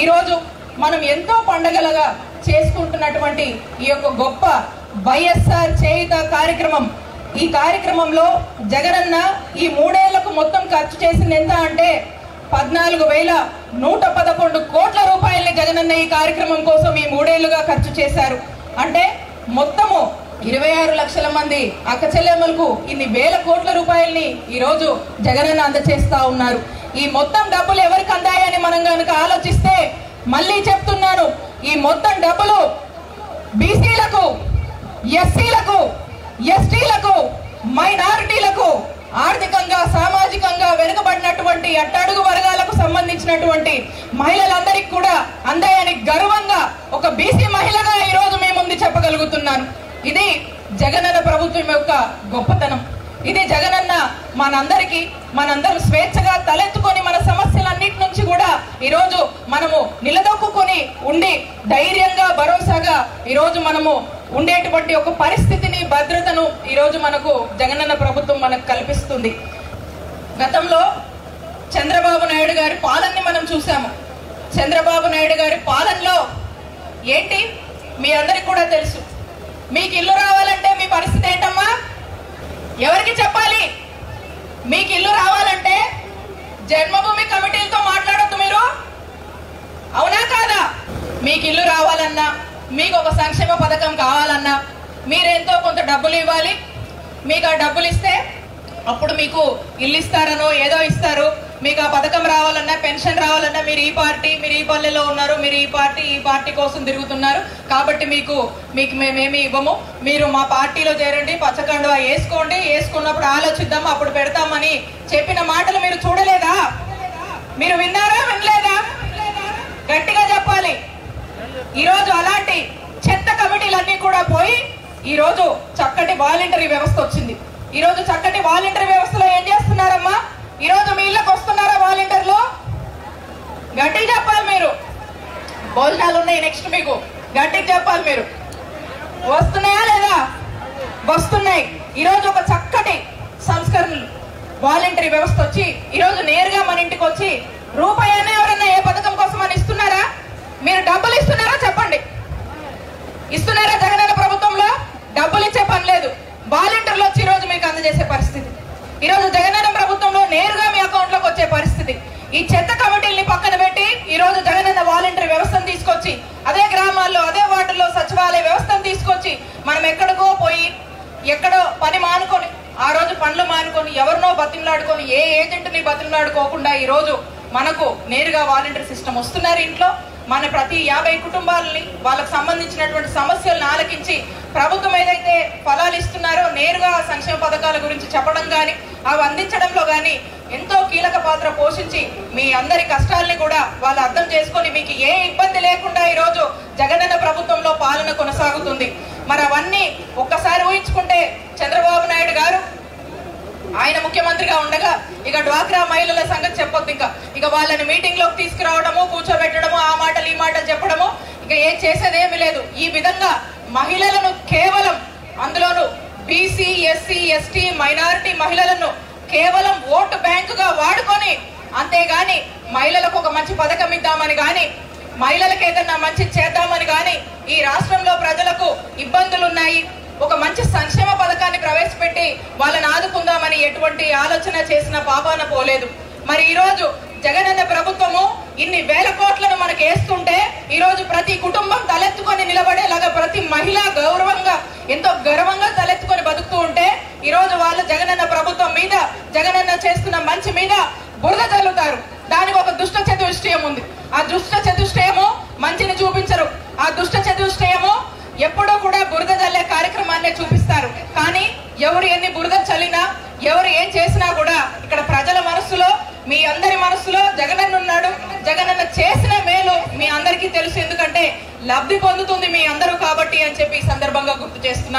ఈరోజు మనం ఎంతో పండగలుగా చేసుకుంటున్నటువంటి ఈ యొక్క గొప్ప వైఎస్ఆర్ చేయుత కార్యక్రమం. ఈ కార్యక్రమంలో జగనన్న ఈ మూడేళ్ళకు మొత్తం ఖర్చు చేసింది ఎంత అంటే పద్నాలుగు వేల నూట పదకొండు కోట్ల రూపాయల్ని జగనన్న ఈ కార్యక్రమం కోసం ఈ మూడేళ్ళుగా ఖర్చు చేశారు. అంటే మొత్తము ఇరవై ఆరు లక్షల మంది అక్కచెల్లెమ్మలకు ఇన్ని వేల కోట్ల రూపాయల్ని ఈరోజు జగనన్న అందచేస్తా ఉన్నారు. ఈ మొత్తం డబ్బులు ఎవరికి అందాయని మనం కనుక ఆలోచిస్తే మళ్ళీ చెప్తున్నాను ఈ మొత్తం డబ్బులు బీసీలకు ఎస్సీలకు ఎస్టీలకు మైనారిటీలకు ఆర్థికంగా సామాజికంగా వెనుకబడినటువంటి అట్టడుగు వర్గాలకు సంబంధించినటువంటి మహిళలందరికీ కూడా అందాయని గర్వంగా ఒక బీసీ మహిళగా ఈరోజు మేము ముందు చెప్పగలుగుతున్నాను. ఇది జగనన్న ప్రభుత్వం యొక్క గొప్పతనం. ఇది జగనన్న మనందరికీ మనందరం స్వేచ్ఛగా తలెత్తుకొని మన సమస్యలన్నిటి నుంచి కూడా ఈరోజు మనము నిలదొక్కుని ఉండి ధైర్యంగా భరోసాగా ఈరోజు మనము ఉండేటువంటి ఒక పరిస్థితిని భద్రతను ఈరోజు మనకు జగనన్న ప్రభుత్వం మనకు కల్పిస్తుంది. గతంలో చంద్రబాబు నాయుడు గారి పాలనని మనం చూసాము చంద్రబాబు నాయుడు గారి పాలనలో ఏంటి? మీ అందరికి కూడా తెలుసు. మీకు ఇల్లు రావాలంటే మీ పరిస్థితి ఏంటమ్మా? ఎవరికి చెప్పాలి? మీకు ఇల్లు రావాలంటే జన్మభూమి కమిటీలతో మాట్లాడొద్దు మీరు. అవునా కాదా? మీకు ఇల్లు రావాలన్నా మీకు ఒక సంక్షేమ పథకం కావాలన్నా మీరెంతో కొంత డబ్బులు ఇవ్వాలి. మీకు ఆ డబ్బులు ఇస్తే అప్పుడు మీకు ఇల్లు ఇస్తారనో ఏదో ఇస్తారు. మీకు ఆ పథకం రావాలన్నా పెన్షన్ మీరు ఈ పార్టీ మీరు ఈ పల్లెలో ఉన్నారు మీరు ఈ పార్టీ ఈ పార్టీ కోసం తిరుగుతున్నారు. కాబట్టి మీకు మీకు మేమేమి ఇవ్వము. మీరు మా పార్టీలో చేరండి పచ్చకండువా వేసుకోండి. వేసుకున్నప్పుడు ఆలోచిద్దాం అప్పుడు పెడతామని చెప్పిన మాటలు మీరు చూడలేదా? మీరు విన్నారా వినలేదా? గట్టిగా చెప్పాలి. ఈరోజు అలాంటి చెత్త కమిటీలన్నీ కూడా పోయి ఈరోజు చక్కటి వాలంటరీ వ్యవస్థ వచ్చింది. ఈరోజు చక్కటి వాలంటరీ వ్యవస్థ ఏం చేస్తున్నారమ్మా ఈరోజు మీ ఇళ్ళకి వస్తున్నారా వాలంటీర్లు గట్టిగా చెప్పాలి మీరు భోజనాలు ఉన్నాయి నెక్స్ట్ మీకు. గట్టికి చెప్పాలి మీరు. వస్తున్నాయా లేదా? వస్తున్నాయి. ఈరోజు ఒక చక్కటి సంస్కరణలు వాలంటరీ వ్యవస్థ వచ్చి ఈరోజు నేరుగా మన ఇంటికి వచ్చి రూపాయి అయినా ఎవరన్నా ఏ పథకం కోసం అని ఇస్తున్నారా? మీరు డబ్బులు ఇస్తున్నారా? చెప్పండి. ఇస్తున్నారా జగనన్న ప్రభుత్వంలో డబ్బులు ఇచ్చే పని లేదు వాలంటీర్లు వచ్చి ఈరోజు మీకు అందజేసే పరిస్థితి ఈరోజు జగనన్న ప్రభుత్వంలో నేరుగా మీ అకౌంట్లోకి వచ్చే పరిస్థితి ఈ చెత్త కమిటీల్ని పక్కన పెట్టి ఈ రోజు జగనన్న వాలంటీర్ వ్యవస్థను తీసుకొచ్చి అదే గ్రామాల్లో అదే వార్డుల్లో సచివాలయ వ్యవస్థను తీసుకొచ్చి మనం ఎక్కడికో పోయి ఎక్కడో పని మానుకొని ఆ రోజు పనులు మానుకొని ఎవరినో బతిమలాడుకొని ఏ ఏజెంట్ని బతిమలాడుకోకుండా ఈ రోజు మనకు నేరుగా వాలంటీర్ సిస్టమ్ వస్తున్నారు ఇంట్లో. మన ప్రతి యాభై కుటుంబాలని వాళ్ళకు సంబంధించినటువంటి సమస్యలను ఆలకించి ప్రభుత్వం ఏదైతే ఫలాలు ఇస్తున్నారో నేరుగా సంక్షేమ పథకాల గురించి చెప్పడం కానీ అవి అందించడంలో కానీ ఎంతో కీలక పాత్ర పోషించి మీ అందరి కష్టాల్ని కూడా వాళ్ళు అర్థం చేసుకొని మీకు ఏ ఇబ్బంది లేకుండా ఈ రోజు జగనన్న ప్రభుత్వంలో పాలన కొనసాగుతుంది. మరి అవన్నీ ఒక ఊహించుకుంటే చంద్రబాబు నాయుడు గారు ఆయన ముఖ్యమంత్రిగా ఉండగా ఇక డ్వాక్రా మహిళల సంగతి చెప్పొద్దు ఇంకా. ఇక వాళ్ళని మీటింగ్లోకి తీసుకురావడము కూర్చోబెట్టడము ఆ మాటలు ఈ మాటలు చెప్పడము ఇక ఏం చేసేదేమీ లేదు. ఈ విధంగా మహిళలను కేవలం అందులోను బీసీ ఎస్సీ ఎస్టీ మైనారిటీ మహిళలను కేవలం ఓటు బ్యాంకుగా వాడుకొని అంతేగాని మహిళలకు ఒక మంచి పథకం ఇద్దామని గాని మహిళలకు ఏదన్నా మంచి చేద్దామని గాని ఈ రాష్ట్రంలో ప్రజలకు ఇబ్బందులు ఉన్నాయి ఒక మంచి సంక్షేమ పథకాన్ని ప్రవేశపెట్టి వాళ్ళని ఆదుకుందామని ఎటువంటి ఆలోచన చేసిన పాపాన పోలేదు. మరి ఈరోజు జగనన్న ప్రభుత్వము ఇన్ని వేల కోట్లను మనకు వేస్తుంటే ఈరోజు ప్రతి కుటుంబం తలెత్తుకొని నిలబడేలాగా ప్రతి మహిళ గౌరవంగా ఎంతో గర్వంగా తలెత్తుకొని బతుకుతూ ఉంటే ఈరోజు వాళ్ళు జగనన్న ప్రభుత్వం మీద జగనన్న చేస్తున్న మంచి మీద బురద చల్లుతారు దానికి ఒక దుష్ట చతుష్టయం ఉంది. ఆ దుష్ట చతుష్టయము మంచిని చూపించరు. ఆ దుష్ట చతుష్టయము ఎప్పుడూ కూడా బురద చల్లే కార్యక్రమాన్ని చూపిస్తారు. కానీ ఎవరు ఎన్ని బురద చల్లినా ఎవరు ఏం చేసినా కూడా ఇక్కడ ప్రజల మనస్సులో మీ అందరి మనస్సులో జగనన్న ఉన్నాడు. జగనన్న చేసిన మేలు మీ అందరికీ తెలుసు. ఎందుకంటే లబ్ధి పొందుతుంది మీ అందరూ కాబట్టి అని చెప్పి ఈ సందర్భంగా గుర్తు చేస్తున్నా